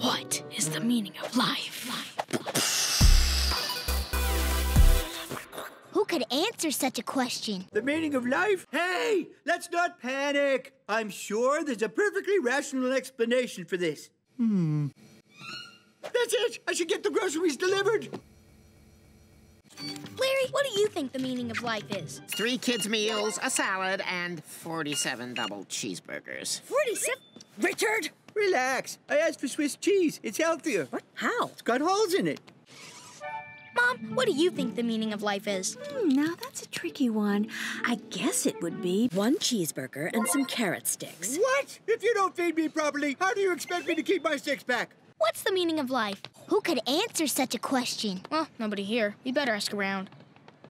What is the meaning of life? Who could answer such a question? The meaning of life? Hey, let's not panic. I'm sure there's a perfectly rational explanation for this. Hmm. That's it. I should get the groceries delivered. Larry, what do you think the meaning of life is? Three kids' meals, a salad, and 47 double cheeseburgers. 47? Richard! Relax. I asked for Swiss cheese. It's healthier. What? How? It's got holes in it. Mom, what do you think the meaning of life is? Hmm, now that's a tricky one. I guess it would be one cheeseburger and some carrot sticks. What? If you don't feed me properly, how do you expect me to keep my six pack? What's the meaning of life? Who could answer such a question? Well, nobody here. We better ask around.